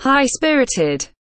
high-spirited